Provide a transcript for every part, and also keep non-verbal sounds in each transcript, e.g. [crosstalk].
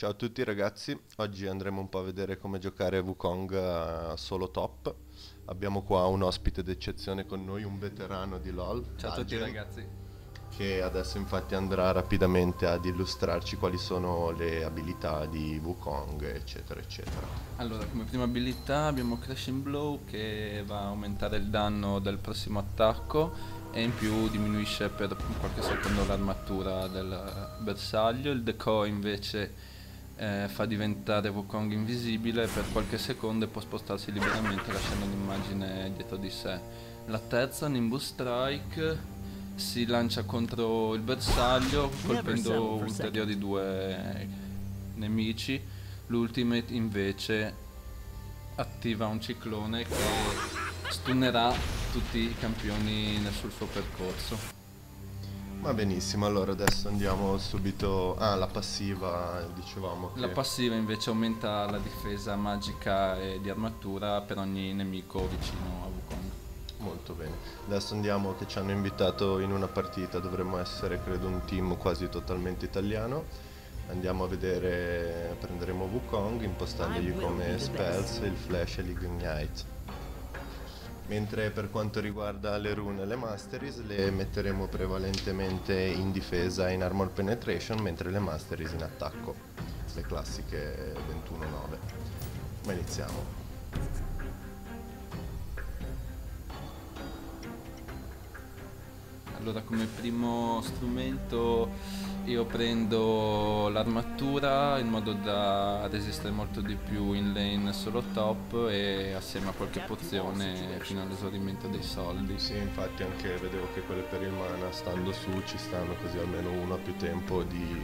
Ciao a tutti ragazzi, oggi andremo un po' a vedere come giocare Wukong a solo top. Abbiamo qua un ospite d'eccezione con noi, un veterano di LoL. Ciao a tutti ragazzi. Che adesso infatti andrà rapidamente ad illustrarci quali sono le abilità di Wukong, eccetera, eccetera. Allora, come prima abilità abbiamo Crashing Blow che va a aumentare il danno del prossimo attacco e in più diminuisce per qualche secondo l'armatura del bersaglio. Il Decoy invece eh, fa diventare Wukong invisibile per qualche secondo e può spostarsi liberamente lasciando un'immagine dietro di sé. La terza, Nimbus Strike, si lancia contro il bersaglio colpendo ulteriori due nemici. L'ultimate invece attiva un ciclone che stunnerà tutti i campioni nel sul suo percorso. Va benissimo, allora adesso andiamo subito... Ah, la passiva, dicevamo che... La passiva invece aumenta la difesa magica e di armatura per ogni nemico vicino a. Molto bene. Adesso andiamo che ci hanno invitato in una partita, dovremmo essere credo un team quasi totalmente italiano. Andiamo a vedere, prenderemo Wukong impostandogli come spells il flash e l'ignite. Mentre per quanto riguarda le rune e le masteries le metteremo prevalentemente in difesa in armor penetration mentre le masteries in attacco, le classiche 21-9. Ma iniziamo. Allora come primo strumento io prendo l'armatura in modo da resistere molto di più in lane solo top e assieme a qualche pozione fino all'esaurimento dei soldi. Sì, infatti anche vedevo che quelle per il mana stando su ci stanno così almeno uno ha più tempo di,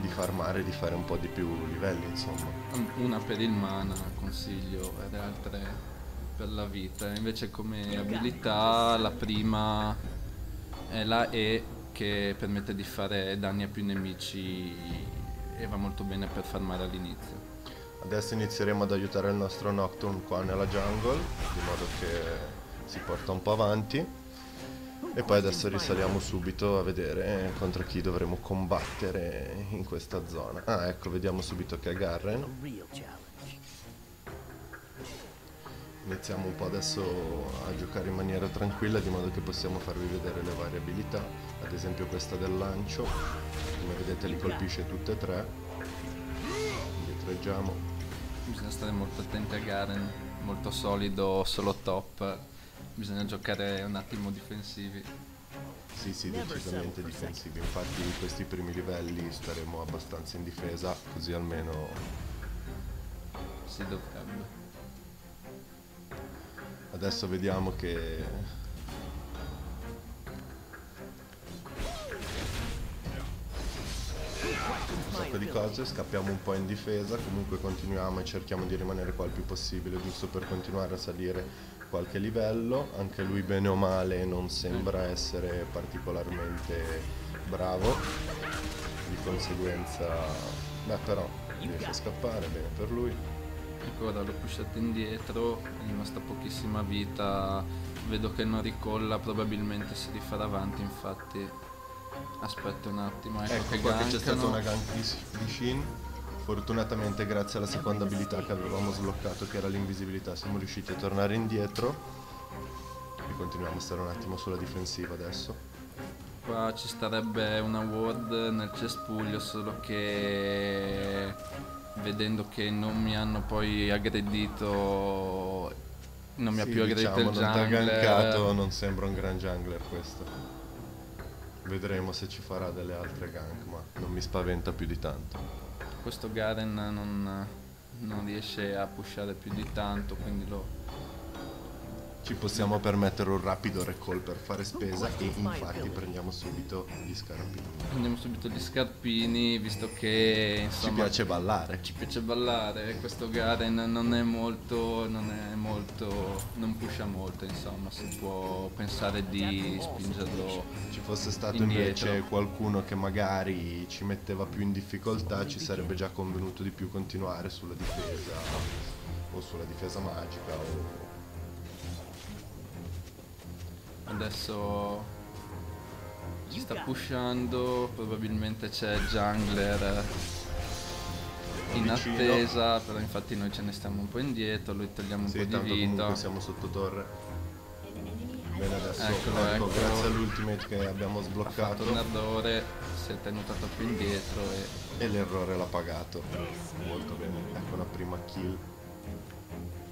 di farmare, di fare un po' di più livelli insomma. Una per il mana consiglio e le altre per la vita. Invece come abilità la prima è la E che permette di fare danni a più nemici e va molto bene per farmare all'inizio. Adesso inizieremo ad aiutare il nostro Nocturne qua nella jungle, di modo che si porta un po' avanti. E poi adesso risaliamo subito a vedere contro chi dovremo combattere in questa zona. Ah, ecco, vediamo subito che è Garren. Iniziamo un po' adesso a giocare in maniera tranquilla di modo che possiamo farvi vedere le varie abilità, ad esempio questa del lancio, come vedete li colpisce tutte e tre, indietreggiamo. Bisogna stare molto attenti a Garen, molto solido, solo top, bisogna giocare un attimo difensivi. Sì, sì, decisamente difensivi, infatti in questi primi livelli staremo abbastanza in difesa, così almeno... Si dovrebbe. Adesso vediamo che... Un sacco di cose, scappiamo un po' in difesa, comunque continuiamo e cerchiamo di rimanere qua il più possibile, giusto per continuare a salire qualche livello. Anche lui bene o male non sembra essere particolarmente bravo, di conseguenza... Beh però riesce a scappare, bene per lui ancora l'ho pushato indietro, è rimasta pochissima vita, vedo che non ricolla, probabilmente si rifarà avanti, infatti aspetta un attimo. Ecco, ecco che qua che c'è stata una gank Shin, fortunatamente grazie alla seconda abilità che avevamo sbloccato che era l'invisibilità siamo riusciti a tornare indietro e continuiamo a stare un attimo sulla difensiva adesso. Qua ci starebbe una ward nel cespuglio solo che vedendo che non mi hanno poi aggredito non mi sì, ha più aggredito diciamo, il jungler. non gankato non sembra un gran jungler questo. Vedremo se ci farà delle altre gank ma non mi spaventa più di tanto. Questo Garen non, non riesce a pushare più di tanto quindi lo ci possiamo permettere un rapido recall per fare spesa e infatti prendiamo subito gli scarpini. Prendiamo subito gli scarpini visto che insomma, ci piace ballare. Ci piace ballare, questo Garen non è molto, non è molto, non pusha molto insomma, si può pensare di spingerlo. Ci fosse stato indietro. invece qualcuno che magari ci metteva più in difficoltà ci sarebbe già convenuto di più continuare sulla difesa o sulla difesa magica o... Adesso si sta pushando, probabilmente c'è jungler in attesa, però infatti noi ce ne stiamo un po' indietro, lui togliamo un Sì, po' di vita. siamo sotto torre. Bene adesso, Eccolo, ecco, eccolo. grazie all'ultimate che abbiamo Ha fatto sbloccato un errore, si è tenuto troppo indietro e e l'errore l'ha pagato. Molto bene. Ecco una prima kill.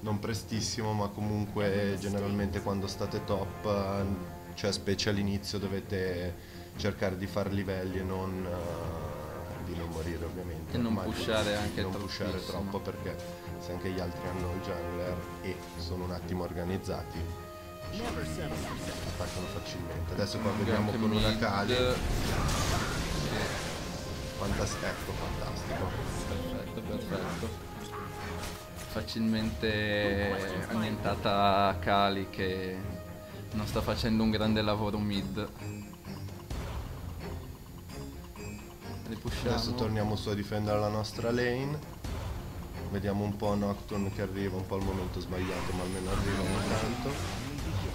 Non prestissimo, ma comunque generalmente quando state top, eh, cioè specie all'inizio dovete cercare di fare livelli e non eh, di non morire ovviamente. E non Ma pushare anche non pushare troppo perché se anche gli altri hanno il jungler e sono un attimo organizzati attaccano facilmente. Adesso qua vediamo con una Kali. Fantas- ecco, fantastico. Perfetto, perfetto. Facilmente annientata Kali che non sta facendo un grande lavoro mid. Ripushiamo. Adesso torniamo su a difendere la nostra lane. Vediamo un po' Nocturne che arriva, un po' al momento sbagliato, ma almeno arriva ogni tanto.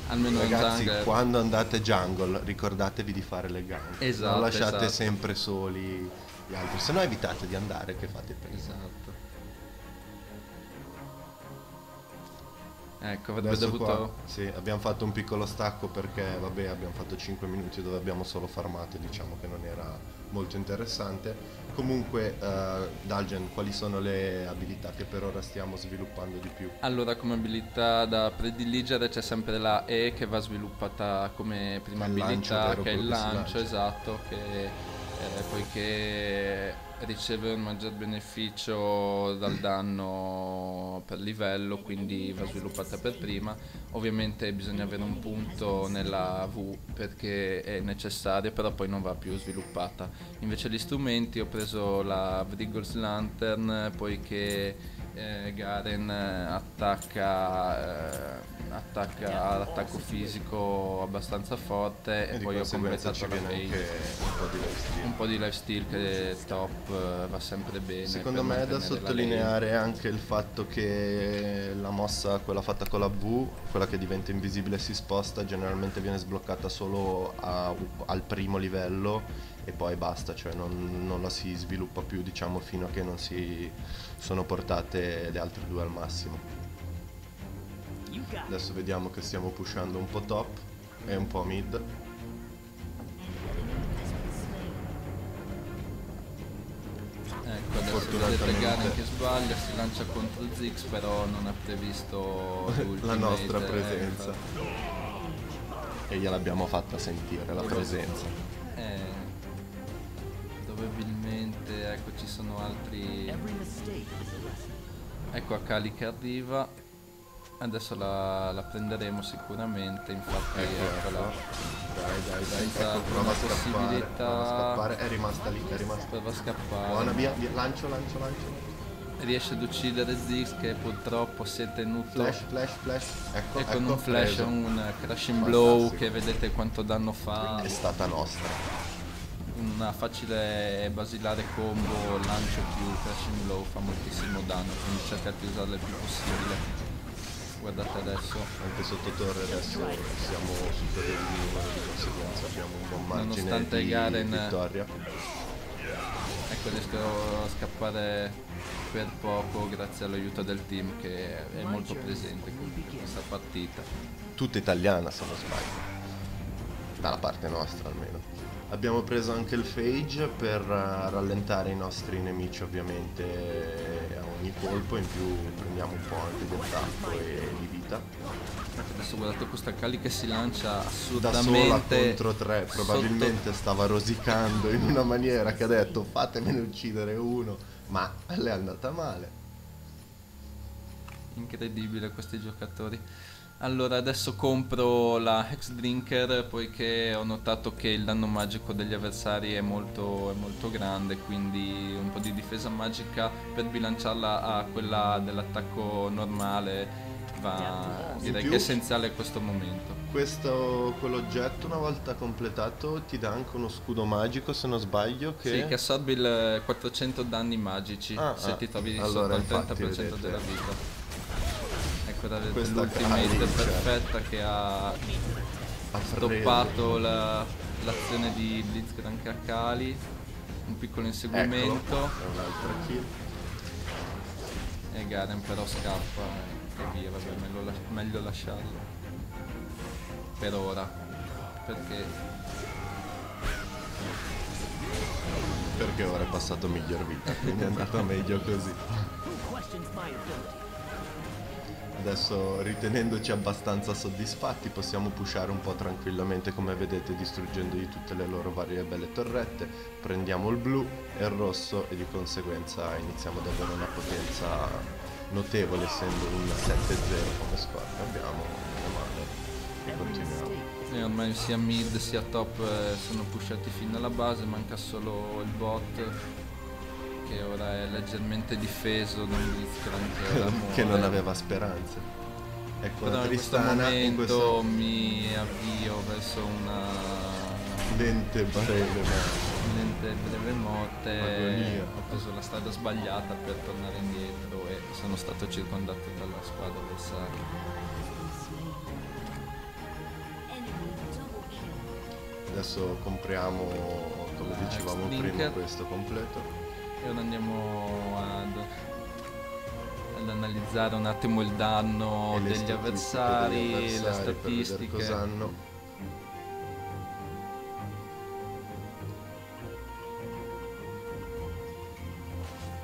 Almeno Ragazzi, quando andate jungle, ricordatevi di fare le gank. Esatto, non lasciate esatto. sempre soli gli altri, se no evitate di andare che fate prima. Esatto. Ecco, avrebbe dovuto... qua, sì, abbiamo fatto un piccolo stacco perché vabbè abbiamo fatto 5 minuti dove abbiamo solo farmato e diciamo che non era molto interessante. Comunque eh, Dalgen, quali sono le abilità che per ora stiamo sviluppando di più? Allora, come abilità da prediligere c'è sempre la E che va sviluppata come prima lancio, abilità, vero, che è il lancio, esatto, che eh, poiché riceve un maggior beneficio dal danno per livello, quindi va sviluppata per prima. Ovviamente bisogna avere un punto nella V perché è necessario, però poi non va più sviluppata. Invece gli strumenti ho preso la Vrigol's Lantern poiché eh, Garen attacca, eh, attacca all'attacco fisico abbastanza forte e, E poi ho completato la anche un po' di lifesteal. Un po' di lifesteal che top eh, va sempre bene. Secondo me è da sottolineare anche il fatto che la mossa, quella fatta con la V, quella che diventa invisibile e si sposta, generalmente viene sbloccata solo a- al primo livello e poi basta, cioè non, non la si sviluppa più diciamo fino a che non si sono portate le altre due al massimo. Adesso vediamo che stiamo pushando un po' top e un po' mid. Ecco, adesso Fortunatamente. vedete Garen che sbaglia, si lancia contro Zix, però non ha previsto [laughs] la nostra ecco. presenza. E gliel'abbiamo fatta sentire la presenza. Eh, probabilmente, ecco, ci sono altri... Ecco Akali che arriva. Adesso la, la prenderemo sicuramente, infatti Ecco, eccola. Dai, dai, dai. Senza Ecco, prova a scappare. possibilità. Prova a scappare. È rimasta lì, è rimasta. Prova a scappare. Buona, via, via. Lancio, lancio, lancio. Riesce ad uccidere Zix che purtroppo si è tenuto Flash, flash, flash. Ecco, e con ecco, un flash preso. un crashing blow che vedete quanto danno fa. È stata nostra. Una facile basilare combo, lancio più crashing blow fa moltissimo danno, quindi cercate di usarla il più possibile. Guardate adesso, Anche sotto torre adesso siamo superiori di numero, di conseguenza abbiamo un buon margine Nonostante di Garen- vittoria. ecco riesco a scappare per poco grazie all'aiuto del team che è molto presente in questa partita. Tutta italiana se non sbaglio. Dalla parte nostra almeno. Abbiamo preso anche il Phage per rallentare i nostri nemici ovviamente ogni colpo, in più prendiamo un po' anche di attacco e di vita. Adesso guardate questa Kali che si lancia Da sola assolutamente contro tre, probabilmente stava rosicando in una maniera che ha detto fatemene uccidere uno, ma le è andata male. Incredibile questi giocatori. Allora adesso compro la Hex Drinker poiché ho notato che il danno magico degli avversari è molto, è molto grande, quindi un po' di difesa magica per bilanciarla a quella dell'attacco normale va direi più- che è essenziale a questo momento. Questo, quell'oggetto una volta completato ti dà anche uno scudo magico se non sbaglio che... Sì, che assorbe il 400 danni magici Ah, se ah, ti trovi allora, sotto il 30% infatti, vedete. della vita. Recuperare Questa l'ultimate cioè. perfetta che ha Ha stoppato preso. la- l'azione di Blitzcrank a Kali. Un piccolo inseguimento. Eccolo, kill. E Garen però scappa e, e via, vabbè, meglio, las- meglio lasciarlo. Per ora. Perché Perché ora è passato miglior vita, quindi è andata meglio così. Adesso ritenendoci abbastanza soddisfatti possiamo pushare un po' tranquillamente come vedete distruggendogli tutte le loro varie belle torrette. Prendiamo il blu e il rosso e di conseguenza iniziamo ad avere una potenza notevole essendo un 7-0 come squadra che abbiamo meno male e continuiamo. e ormai sia mid sia top eh, sono pushati fino alla base, manca solo il bot che ora è leggermente difeso da un Blitzcrank [laughs] che non aveva speranze. Ecco Però la in questo Tristana in momento questo mi avvio verso una lente breve ma lente breve morte. Agonia. Ho preso la strada sbagliata per tornare indietro e sono stato circondato dalla squadra avversaria. adesso compriamo come dicevamo prima questo completo. E ora andiamo ad, ad analizzare un attimo il danno le degli avversari, degli le avversari vedere statistiche. cosa hanno.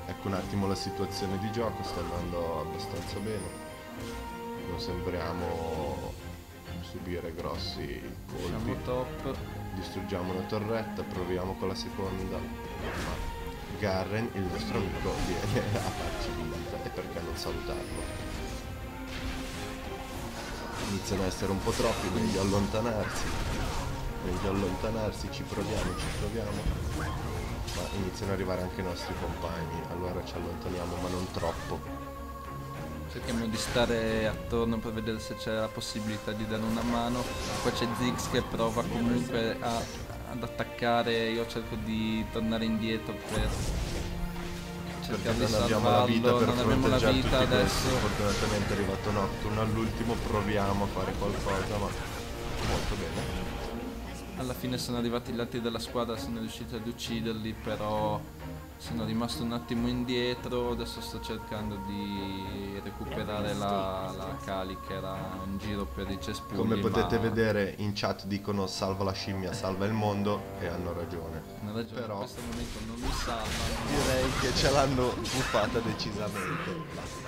Ecco un attimo la situazione di gioco, sta andando abbastanza bene. Non sembriamo subire grossi Siamo colpi. top. Distruggiamo una torretta, proviamo con la seconda. Garren, il nostro amico, viene [laughs] a farci visita e perché non salutarlo? Iniziano a essere un po' troppi, meglio allontanarsi. Meglio allontanarsi, ci proviamo, ci proviamo. Ma iniziano ad arrivare anche i nostri compagni, allora ci allontaniamo, ma non troppo. Cerchiamo di stare attorno per vedere se c'è la possibilità di dare una mano. Qua c'è Ziggs che prova comunque a- ad attaccare. Io cerco di tornare indietro per cercare di non abbiamo la vita salvarlo. per Non abbiamo la vita adesso. Fortunatamente è arrivato Nocturne all'ultimo, proviamo a fare qualcosa, ma molto bene. Alla fine sono arrivati gli altri della squadra, sono riusciti ad ucciderli, però sono rimasto un attimo indietro. Adesso sto cercando di recuperare la, la Kali che era in giro per i cespugli. Come potete ma vedere in chat dicono salva la scimmia, salva il mondo e hanno ragione. hanno ragione, però- in questo momento non mi salvano. Direi che ce l'hanno buffata decisamente.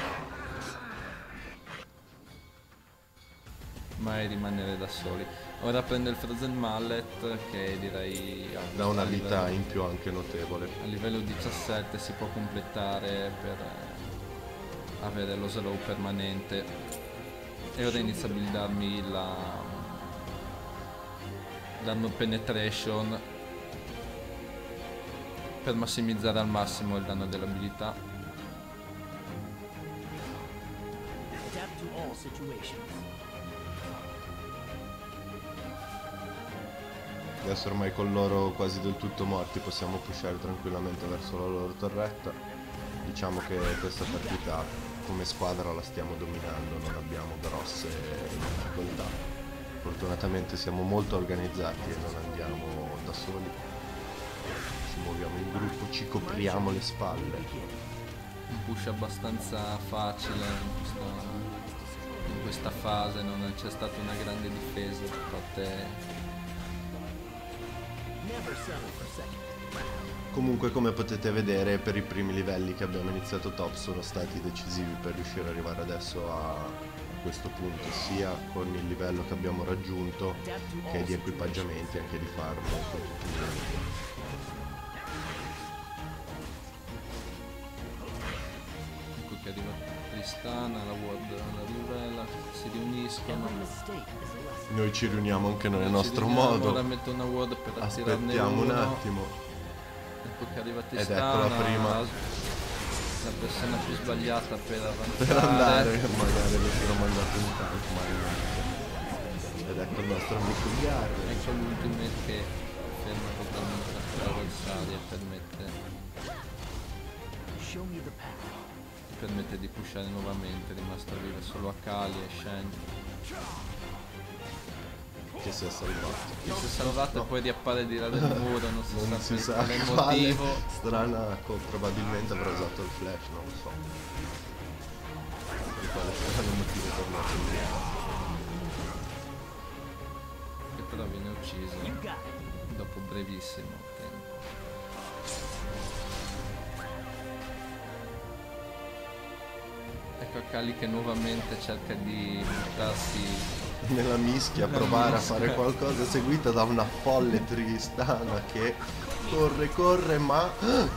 mai rimanere da soli. Ora prende il Frozen Mallet che direi Da una a vita livello- in più anche notevole. a livello 17 si può completare per eh, avere lo slow permanente e ora inizia a buildarmi la danno penetration per massimizzare al massimo il danno dell'abilità Adapt to all situations. Adesso ormai con loro quasi del tutto morti possiamo pushare tranquillamente verso la loro torretta. Diciamo che questa partita come squadra la stiamo dominando, non abbiamo grosse difficoltà. Fortunatamente siamo molto organizzati e non andiamo da soli. Ci muoviamo in gruppo, ci copriamo le spalle. un push abbastanza facile in questa, in questa fase non c'è stata una grande difesa da parte Comunque come potete vedere per i primi livelli che abbiamo iniziato top sono stati decisivi per riuscire ad arrivare adesso a, questo punto, sia con il livello che abbiamo raggiunto che di equipaggiamenti, anche di farm che arriva Tristana la Ward la rivela si riuniscono a. Noi ci riuniamo anche noi nel Ci nostro riuniamo, modo, ora metto una Ward per attirarne aspettiamo un attimo. ecco che arriva ecco Tristana la prima. la, persona più sbagliata per avanzare per andare, magari avessero mandato un tank, ma niente. Ed ecco il nostro amico Garden. ecco l'ultimate che ferma totalmente la squadra avversaria e permette permette di pushare nuovamente, rimasto a vivo solo Akali e Shen. Che si è salvato. Che si è salvato No. e poi riappare di là del [laughs] muro, non si Non sa si per sa quale quale motivo. strana probabilmente avrà usato il flash, non lo so. Per quale strano motivo è tornato indietro. Che però viene ucciso dopo brevissimo tempo. Ecco Akali che nuovamente cerca di buttarsi Nella mischia Nella provare mischia. a fare qualcosa seguita da una folle Tristana che corre, corre, ma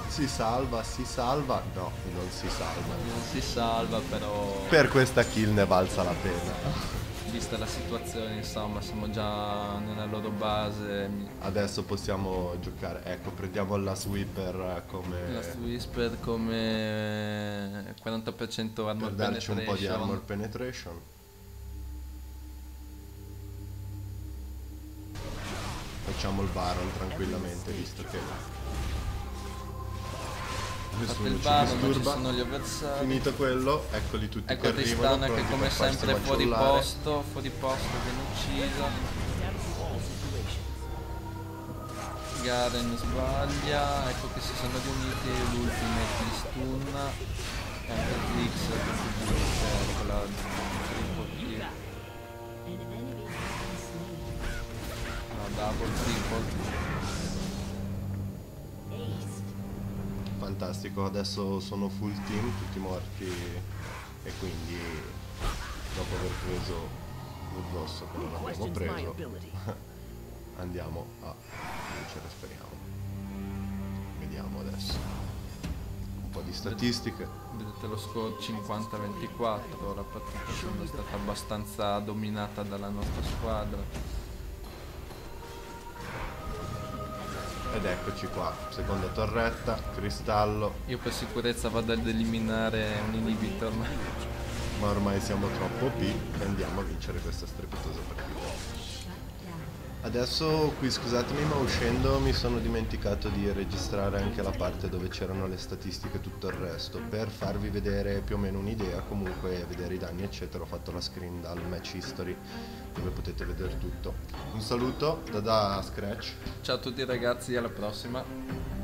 si salva, si salva. No, non si salva. non si salva però Per questa kill ne valsa la pena. Vista la situazione insomma siamo già nella loro base Adesso possiamo giocare. Ecco, prendiamo la sweeper come la Whisper come 40% armor per darci un po' di armor penetration. Facciamo il Baron tranquillamente, visto che Nessuno il bar, non ci sono gli avversari. Finito quello, eccoli tutti ecco che arrivano. Tristana che come sempre è fuori posto fuori posto viene situations. Garen sbaglia ecco che si sono riuniti l'ultimate li stunna e anche Flix con la triple kill no double triple Fantastico, adesso sono full team, tutti morti e quindi dopo aver preso il rosso che non abbiamo preso [laughs] andiamo a vincere speriamo. Vediamo adesso. Un po' di statistiche. Vedete lo score 50-24, la partita sembra stata abbastanza dominata dalla nostra squadra. Ed eccoci qua, seconda torretta, cristallo, Io per sicurezza vado ad eliminare un inhibitor, ma ma ormai siamo troppo OP e andiamo a vincere questa strepitosa partita. Adesso qui scusatemi ma uscendo mi sono dimenticato di registrare anche la parte dove c'erano le statistiche e tutto il resto. Per farvi vedere più o meno un'idea comunque vedere i danni eccetera ho fatto la screen dal match history dove potete vedere tutto. Un saluto da da Scratch. Ciao a tutti ragazzi, alla prossima.